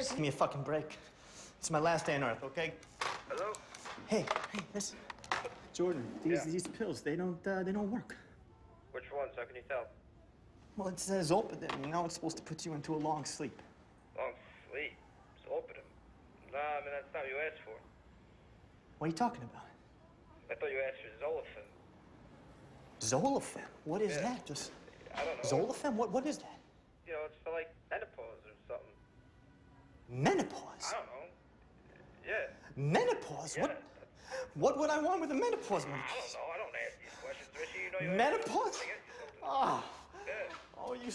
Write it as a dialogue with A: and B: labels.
A: Give me a fucking break. It's my last day on Earth, okay?
B: Hello?
A: Hey, hey, listen. Jordan, these
B: Yeah.
A: these pills, they don't uh, they don't work.
B: Which ones? How can you tell?
A: Well, it says Zolpidem, you know, it's supposed to put you into a long sleep.
B: Long sleep. Zolpidem. Nah, I mean, that's not what you asked for.
A: What are you talking about?
B: I thought you asked for Zolafin.
A: Zolafem? What is
B: Yeah.
A: that? Just
B: I don't know.
A: Zolafem? What what is that?
B: You know, it's for like menopause or something.
A: Menopause?
B: I don't know. Yeah.
A: Menopause? What what would I want with a menopause
B: I don't know. I don't ask these questions, Richie. You know you
A: Menopause?
B: I get you something.
A: Ah,
B: Yeah.
A: oh, you